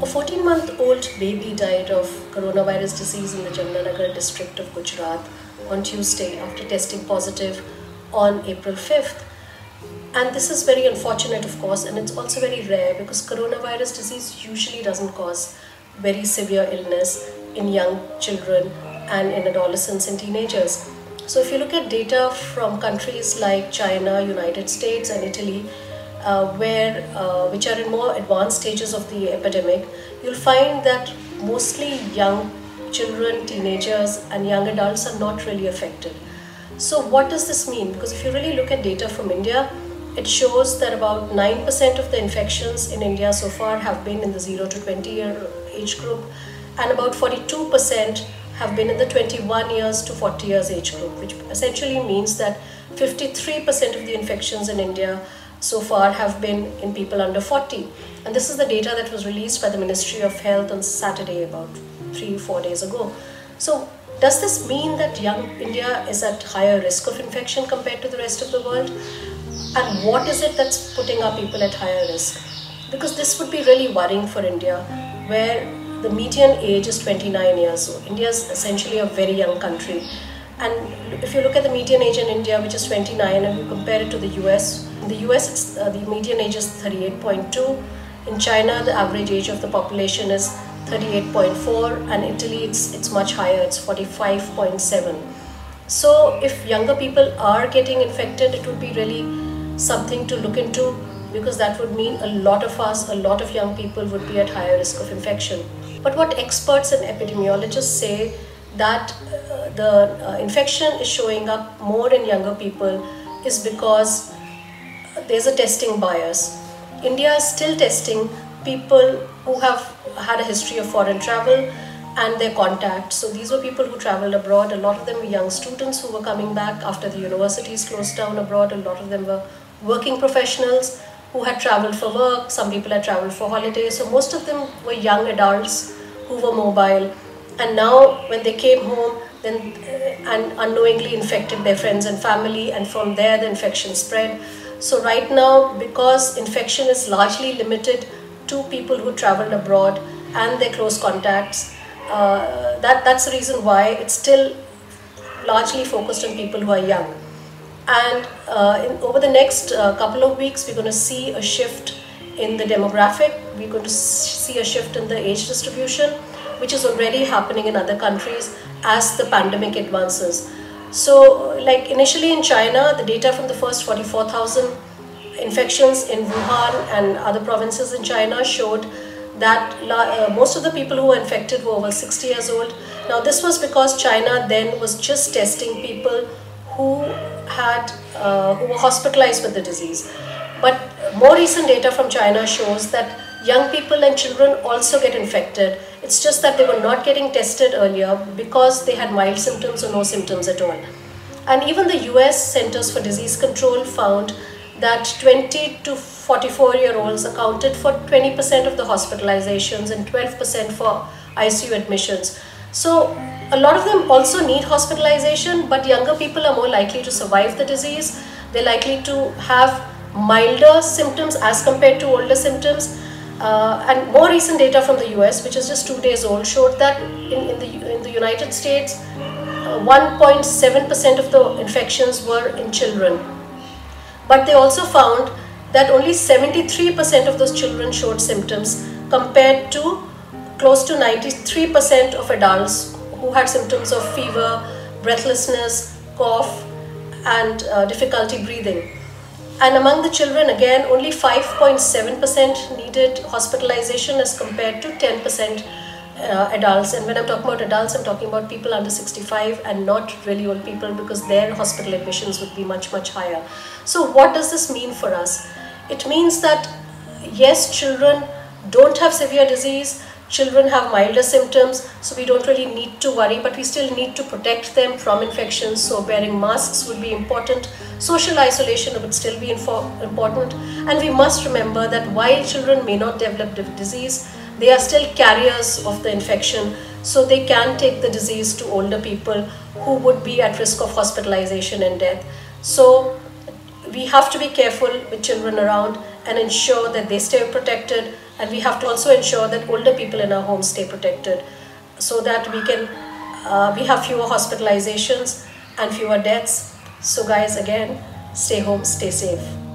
A 14 month old baby died of coronavirus disease in the Jamnagar district of Gujarat on Tuesday after testing positive on April 5th. And this is very unfortunate, of course, and it's also very rare because coronavirus disease usually doesn't cause very severe illness in young children and in adolescents and teenagers. So, if you look at data from countries like China, United States, and Italy, uh, where uh, which are in more advanced stages of the epidemic, you'll find that mostly young children, teenagers, and young adults are not really affected. So, what does this mean? Because if you really look at data from India, it shows that about 9% of the infections in India so far have been in the 0 to 20 year age group, and about 42% have been in the 21 years to 40 years age group, which essentially means that 53% of the infections in India so far have been in people under 40. And this is the data that was released by the Ministry of Health on Saturday, about three, four days ago. So, does this mean that young India is at higher risk of infection compared to the rest of the world? And what is it that's putting our people at higher risk? Because this would be really worrying for India, where the median age is 29 years old. India is essentially a very young country. And if you look at the median age in India, which is 29, and you compare it to the US, in the US, uh, the median age is 38.2. In China, the average age of the population is 38.4, and Italy, it's, it's much higher, it's 45.7. So, if younger people are getting infected, it would be really something to look into because that would mean a lot of us, a lot of young people would be at higher risk of infection. But what experts and epidemiologists say that uh, the uh, infection is showing up more in younger people is because there's a testing bias. India is still testing people who have had a history of foreign travel and their contacts. So these were people who traveled abroad. A lot of them were young students who were coming back after the universities closed down abroad. A lot of them were working professionals who had traveled for work. Some people had traveled for holidays. So most of them were young adults who were mobile and now when they came home then uh, and unknowingly infected their friends and family and from there the infection spread so right now because infection is largely limited to people who traveled abroad and their close contacts uh, that that's the reason why it's still largely focused on people who are young and uh, in, over the next uh, couple of weeks we're going to see a shift in the demographic we're going to see a shift in the age distribution which is already happening in other countries as the pandemic advances. So, like initially in China, the data from the first 44,000 infections in Wuhan and other provinces in China showed that uh, most of the people who were infected were over 60 years old. Now, this was because China then was just testing people who had uh, who were hospitalized with the disease. But more recent data from China shows that young people and children also get infected it's just that they were not getting tested earlier because they had mild symptoms or no symptoms at all. And even the US Centers for Disease Control found that 20 to 44 year olds accounted for 20% of the hospitalizations and 12% for ICU admissions. So a lot of them also need hospitalization, but younger people are more likely to survive the disease. They're likely to have milder symptoms as compared to older symptoms uh, and more recent data from the US, which is just two days old, showed that in, in, the, in the United States, 1.7% uh, of the infections were in children. But they also found that only 73% of those children showed symptoms compared to close to 93% of adults who had symptoms of fever, breathlessness, cough, and uh, difficulty breathing. And among the children, again, only 5.7% needed hospitalization as compared to 10% uh, adults. And when I'm talking about adults, I'm talking about people under 65 and not really old people because their hospital admissions would be much, much higher. So, what does this mean for us? It means that yes, children don't have severe disease, Children have milder symptoms, so we don't really need to worry, but we still need to protect them from infections. So wearing masks would be important. Social isolation would still be important. And we must remember that while children may not develop disease, they are still carriers of the infection. So they can take the disease to older people who would be at risk of hospitalization and death. So we have to be careful with children around and ensure that they stay protected. And we have to also ensure that older people in our homes stay protected so that we can uh, we have fewer hospitalizations and fewer deaths. So guys again stay home stay safe